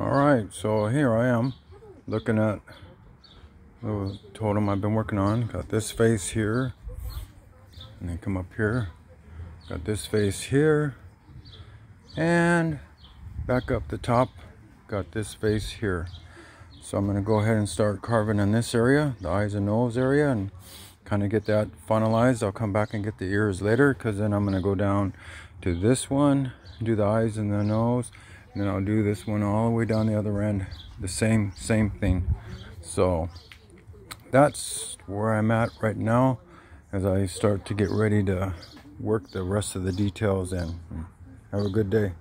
All right, so here I am looking at the totem I've been working on. Got this face here, and then come up here. Got this face here, and back up the top. Got this face here. So I'm gonna go ahead and start carving in this area, the eyes and nose area, and kind of get that finalized. I'll come back and get the ears later, because then I'm gonna go down to this one, do the eyes and the nose, then I'll do this one all the way down the other end. The same same thing. So that's where I'm at right now as I start to get ready to work the rest of the details in. Have a good day